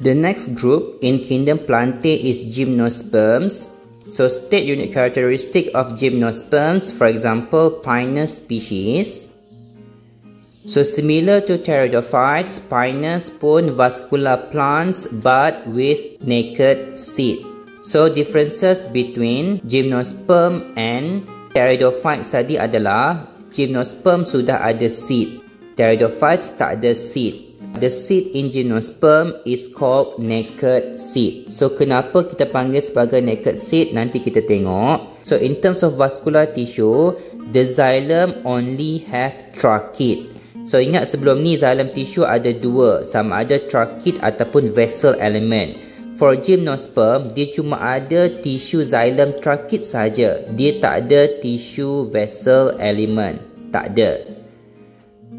The next group in kingdom Plantae is gymnosperms. So state unique characteristic of gymnosperms, for example, Pinus species. So similar to pteridophytes, Pinus pun vascular plants but with naked seed. So differences between gymnosperm and pteridophytes tadi adalah gymnosperm sudah ada seed. Pteridophytes tak ada seed. The seed in gymnosperm is called naked seed. So kenapa kita panggil sebagai naked seed nanti kita tengok. So in terms of vascular tissue, the xylem only have trachea. So ingat sebelum ni xylem tissue ada dua, sama ada trachea ataupun vessel element. For gymnosperm, dia cuma ada tissue xylem trachea saja. Dia tak ada tissue vessel element. Tak ada.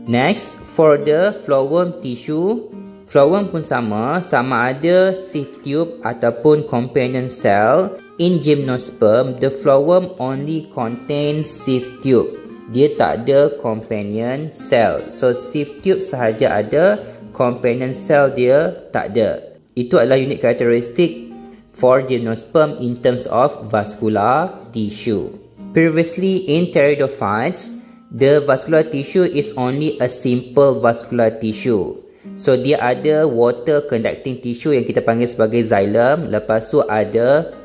Next, For the phloem tissue, phloem pun sama, sama ada sieve tube ataupun companion cell. In gymnosperm, the phloem only contains sieve tube. Dia tak ada companion cell. So sieve tube sahaja ada, companion cell dia tak ada. Itu adalah unique characteristic for gymnosperm in terms of vascular tissue. Previously in pteridophytes, The vascular tissue is only a simple vascular tissue. So dia ada water conducting tissue yang kita panggil sebagai xylem. Lepas tu ada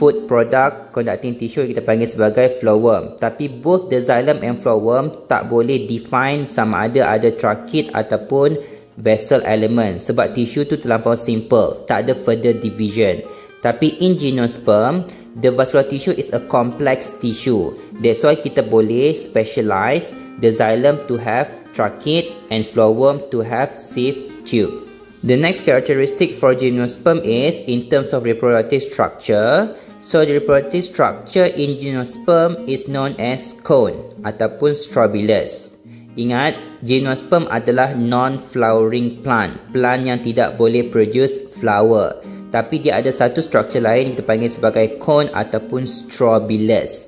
food product conducting tissue yang kita panggil sebagai phloem. Tapi both the xylem and phloem tak boleh define sama ada ada trachea ataupun vessel element. Sebab tissue tu terlampau simple. Tak ada further division. Tapi in gymnosperm, the vascular tissue is a complex tissue. That's why kita boleh specialize the xylem to have trachea and phloem to have sieve tube. The next characteristic for gymnosperm is in terms of reproductive structure. So the reproductive structure in gymnosperm is known as cone ataupun strobilus. Ingat, gymnosperm adalah non-flowering plant, plant yang tidak boleh produce flower. Tapi dia ada satu struktur lain kita panggil sebagai cone ataupun strobilus.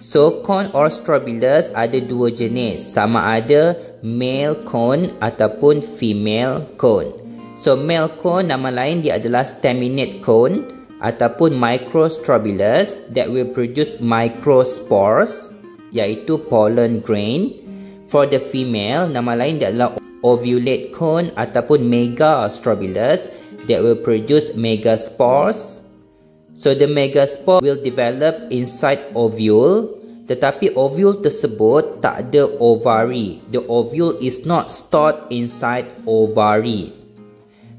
So cone or strobilus ada dua jenis. Sama ada male cone ataupun female cone. So male cone nama lain dia adalah staminate cone ataupun microstrobilus that will produce microspores iaitu pollen grain. For the female nama lain dia adalah ovulate cone ataupun megastrobilus that will produce megaspores. So the megaspore will develop inside ovule tetapi ovule tersebut tak ada ovary. The ovule is not stored inside ovary.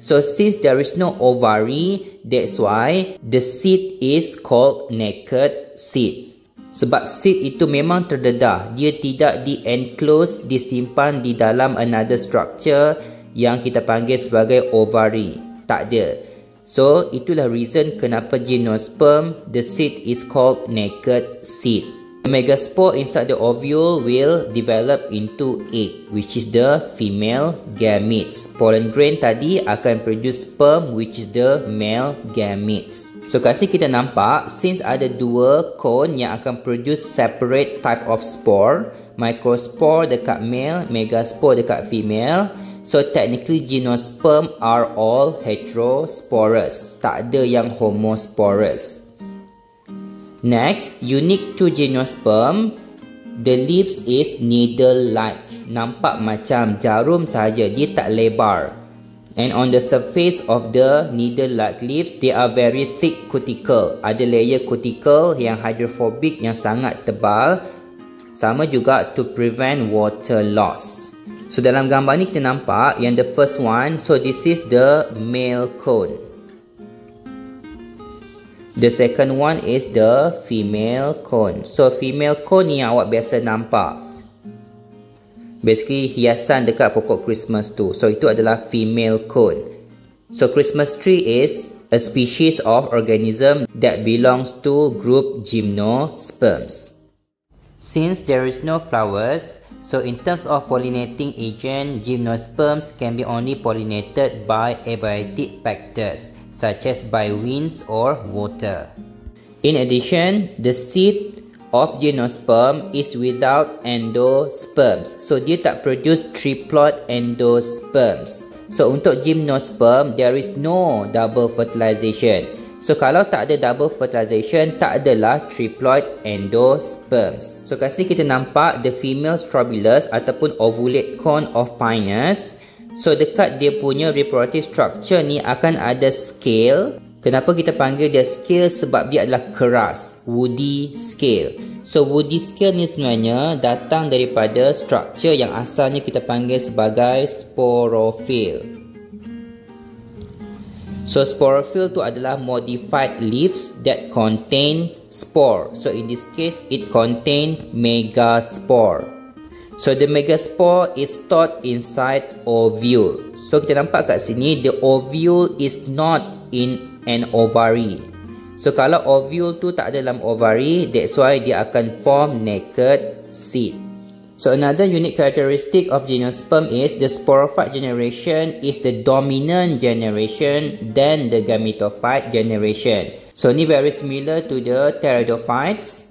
So since there is no ovary, that's why the seed is called naked seed. Sebab seed itu memang terdedah. Dia tidak di-enclose, disimpan di dalam another structure yang kita panggil sebagai ovary tak ada. So, itulah reason kenapa gymnosperm, the seed is called naked seed. The megaspore inside the ovule will develop into egg, which is the female gametes. Pollen grain tadi akan produce sperm, which is the male gametes. So, kat sini kita nampak, since ada dua cone yang akan produce separate type of spore, microspore dekat male, megaspore dekat female, So technically gymnosperm are all heterosporous. Tak ada yang homosporous. Next, unique to gymnosperm, the leaves is needle-like. Nampak macam jarum saja, dia tak lebar. And on the surface of the needle-like leaves, they are very thick cuticle. Ada layer cuticle yang hydrophobic yang sangat tebal. Sama juga to prevent water loss. So dalam gambar ni kita nampak yang the first one, so this is the male cone. The second one is the female cone. So female cone ni yang awak biasa nampak. Basically hiasan dekat pokok Christmas tu. So itu adalah female cone. So Christmas tree is a species of organism that belongs to group Gymnosperms. Since there is no flowers, So in terms of pollinating agent, gymnosperms can be only pollinated by abiotic factors such as by winds or water. In addition, the seed of gymnosperm is without endosperms. So dia tak produce triploid endosperms. So untuk gymnosperm, there is no double fertilization. So kalau tak ada double fertilization, tak adalah triploid endosperms. So kat sini kita nampak the female strobilus ataupun ovulate cone of Pinus. So dekat dia punya reproductive structure ni akan ada scale. Kenapa kita panggil dia scale? Sebab dia adalah keras, woody scale. So woody scale ni sebenarnya datang daripada struktur yang asalnya kita panggil sebagai sporophyll. So sporophyll tu adalah modified leaves that contain spore. So in this case it contain megaspore. So the megaspore is stored inside ovule. So kita nampak kat sini the ovule is not in an ovary. So kalau ovule tu tak ada dalam ovary, that's why dia akan form naked seed. So another unique characteristic of gymnosperm is the sporophyte generation is the dominant generation than the gametophyte generation. So ni very similar to the pteridophytes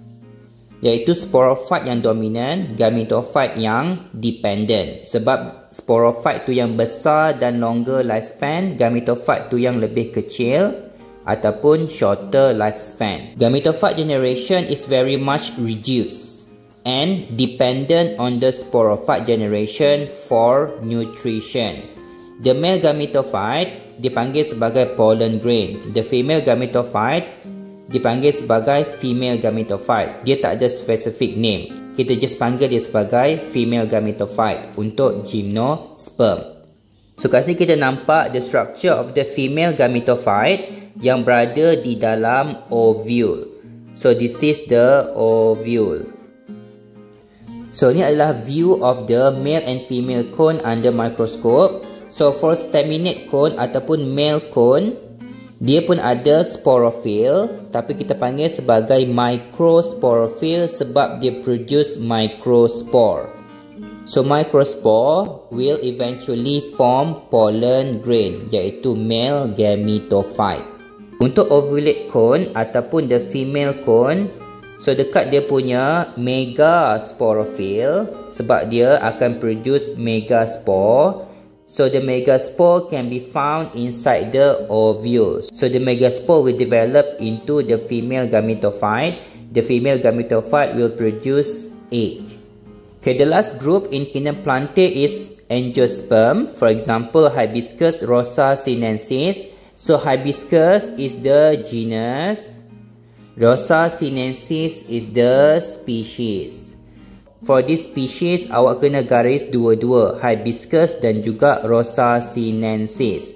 iaitu sporophyte yang dominant, gametophyte yang dependent. Sebab sporophyte tu yang besar dan longer lifespan, gametophyte tu yang lebih kecil ataupun shorter lifespan. Gametophyte generation is very much reduced and dependent on the sporophyte generation for nutrition. The male gametophyte dipanggil sebagai pollen grain. The female gametophyte dipanggil sebagai female gametophyte. Dia tak ada specific name. Kita just panggil dia sebagai female gametophyte untuk gymnosperm. So kat sini kita nampak the structure of the female gametophyte yang berada di dalam ovule. So this is the ovule. So ni adalah view of the male and female cone under microscope. So for staminate cone ataupun male cone, dia pun ada sporophyll tapi kita panggil sebagai microsporophyll sebab dia produce microspore. So microspore will eventually form pollen grain iaitu male gametophyte. Untuk ovulate cone ataupun the female cone, so dekat dia punya mega sporophyll sebab dia akan produce mega spore. So the mega spore can be found inside the ovules. So the mega spore will develop into the female gametophyte. The female gametophyte will produce egg. Okay, the last group in kingdom Plantae is angiosperm. For example, Hibiscus rosa sinensis. So hibiscus is the genus, Rosa sinensis is the species. For this species, awak kena garis dua-dua, hibiscus dan juga Rosa sinensis.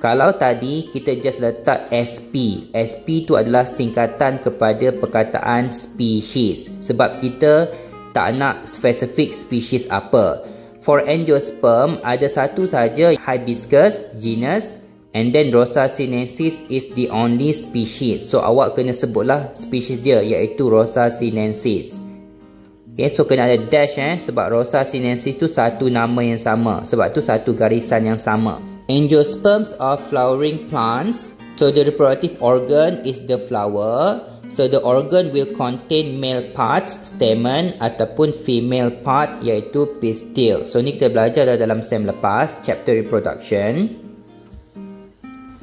Kalau tadi kita just letak SP, SP tu adalah singkatan kepada perkataan species. Sebab kita tak nak spesifik species apa. For angiosperm, ada satu saja hibiscus genus And then Rosa sinensis is the only species. So awak kena sebutlah species dia iaitu Rosa sinensis. Okay, so kena ada dash eh sebab Rosa sinensis tu satu nama yang sama. Sebab tu satu garisan yang sama. Angiosperms are flowering plants. So the reproductive organ is the flower. So the organ will contain male parts, stamen ataupun female part iaitu pistil. So ni kita belajar dalam sem lepas, chapter reproduction.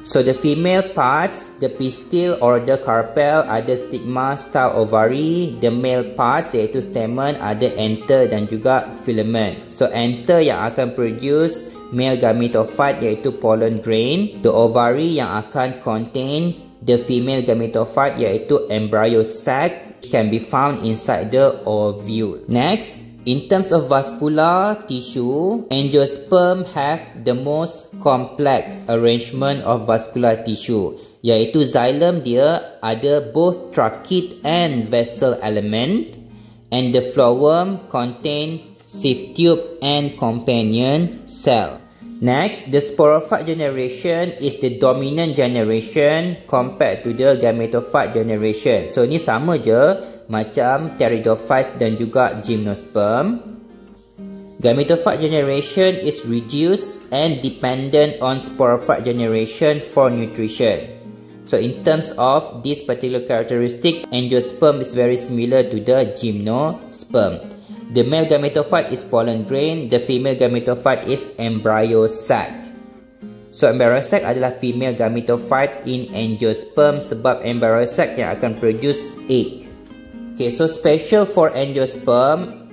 So the female parts, the pistil or the carpel ada stigma style ovary. The male parts iaitu stamen ada anther dan juga filament. So anther yang akan produce male gametophyte iaitu pollen grain. The ovary yang akan contain the female gametophyte iaitu embryo sac can be found inside the ovule. Next, In terms of vascular tissue, angiosperm have the most complex arrangement of vascular tissue iaitu xylem dia ada both trachea and vessel element and the phloem contain sieve tube and companion cell. Next, the sporophyte generation is the dominant generation compared to the gametophyte generation. So ni sama je macam pteridophytes dan juga gymnosperm. Gametophyte generation is reduced and dependent on sporophyte generation for nutrition. So in terms of this particular characteristic, angiosperm is very similar to the gymnosperm. The male gametophyte is pollen grain, the female gametophyte is embryo sac. So embryossac adalah female gametophyte in angiosperm sebab embryossac yang akan produce egg. Okay, so special for angiosperm,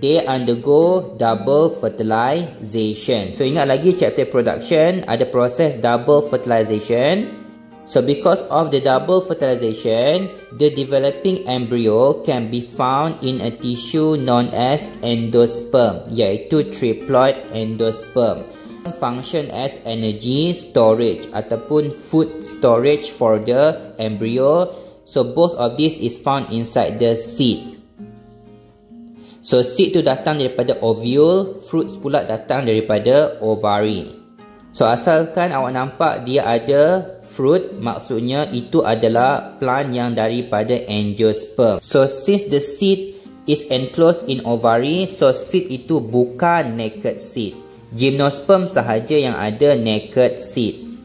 they undergo double fertilization. So ingat lagi chapter production ada proses double fertilization. So because of the double fertilization, the developing embryo can be found in a tissue known as endosperm, iaitu triploid endosperm. Function as energy storage ataupun food storage for the embryo. So both of this is found inside the seed. So seed tu datang daripada ovule, fruits pula datang daripada ovary. So asalkan awak nampak dia ada fruit maksudnya itu adalah plant yang daripada angiosperm. So since the seed is enclosed in ovary, so seed itu bukan naked seed. Gymnosperm sahaja yang ada naked seed.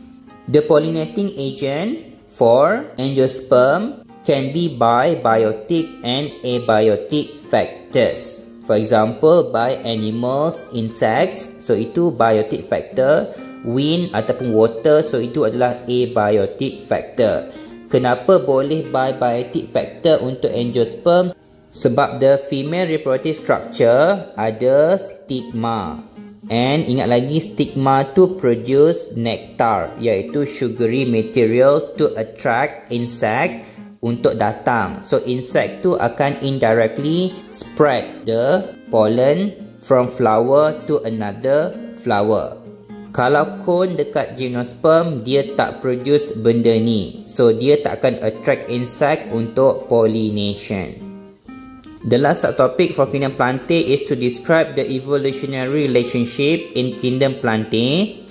The pollinating agent for angiosperm can be by biotic and abiotic factors. For example, by animals, insects, so itu biotic factor. Wind ataupun water so itu adalah abiotic factor. Kenapa boleh biotic factor untuk angiosperm sebab the female reproductive structure ada stigma and ingat lagi stigma tu produce nectar iaitu sugary material to attract insect untuk datang. So insect tu akan indirectly spread the pollen from flower to another flower. Kalau cone dekat gymnosperm dia tak produce benda ni. So dia tak akan attract insect untuk pollination the last subtopic for kingdom plantae is to describe the evolutionary relationship in kingdom plantae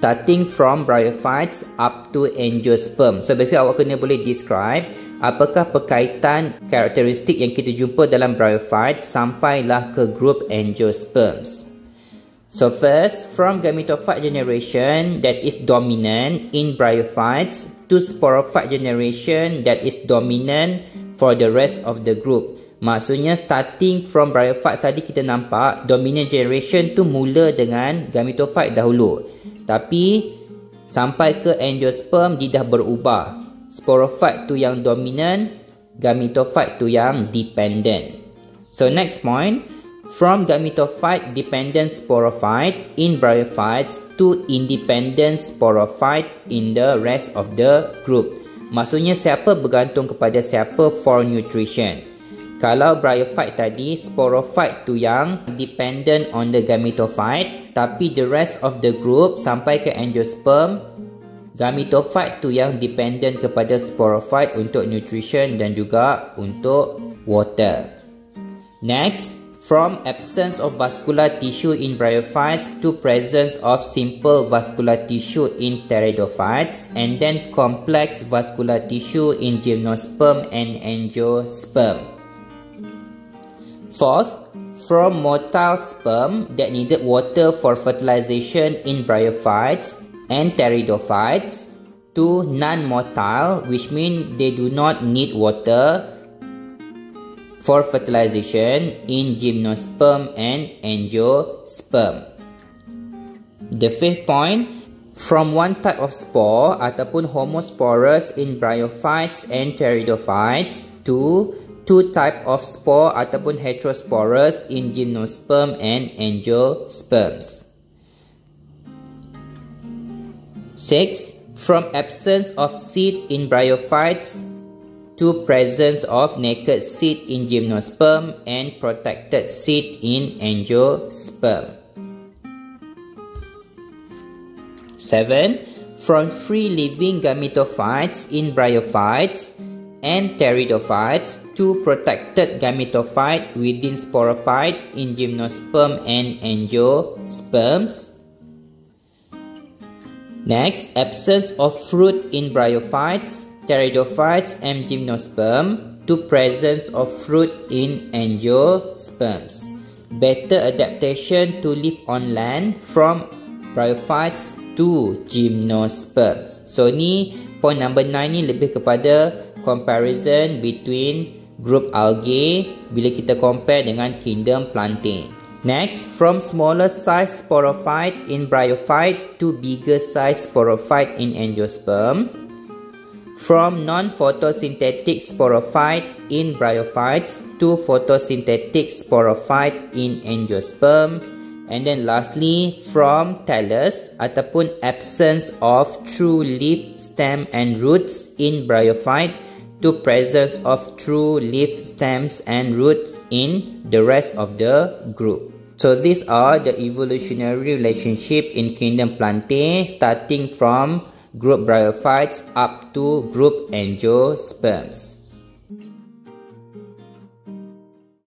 starting from bryophytes up to angiosperm. So basically awak kena boleh describe apakah perkaitan karakteristik yang kita jumpa dalam bryophytes sampailah ke group angiosperms. So first, from gametophyte generation that is dominant in bryophytes to sporophyte generation that is dominant for the rest of the group. Maksudnya starting from bryophytes tadi kita nampak dominant generation tu mula dengan gametophyte dahulu. Tapi sampai ke angiosperm dia dah berubah. Sporophyte tu yang dominant, gametophyte tu yang dependent. So next point, from gametophyte dependent sporophyte in bryophytes to independent sporophyte in the rest of the group. Maksudnya siapa bergantung kepada siapa for nutrition. Kalau bryophyte tadi, sporophyte tu yang dependent on the gametophyte tapi the rest of the group sampai ke angiosperm gametophyte tu yang dependent kepada sporophyte untuk nutrition dan juga untuk water. Next, from absence of vascular tissue in bryophytes to presence of simple vascular tissue in pteridophytes and then complex vascular tissue in gymnosperm and angiosperm. Fourth, from motile sperm that needed water for fertilization in bryophytes and pteridophytes to non-motile which means they do not need water for fertilization in gymnosperm and angiosperm. The fifth point, from one type of spore ataupun homosporous in bryophytes and pteridophytes to two type of spore ataupun heterosporous in gymnosperm and angiosperms. Six, from absence of seed in bryophytes to presence of naked seed in gymnosperm and protected seed in angiosperm. 7. From free living gametophytes in bryophytes and pteridophytes to protected gametophyte within sporophyte in gymnosperm and angiosperms. Next, absence of fruit in bryophytes pteridophytes and gymnosperm to presence of fruit in angiosperms. Better adaptation to live on land from bryophytes to gymnosperms. So ni point number 9 ni lebih kepada comparison between group algae bila kita compare dengan kingdom plantae. Next, from smaller size sporophyte in bryophyte to bigger size sporophyte in angiosperm. From non-photosynthetic sporophyte in bryophytes to photosynthetic sporophyte in angiosperm. And then lastly, from thallus ataupun absence of true leaf, stem and roots in bryophyte to presence of true leaf stems and roots in the rest of the group. So these are the evolutionary relationship in kingdom Plantae starting from group bryophytes up to group angiosperms.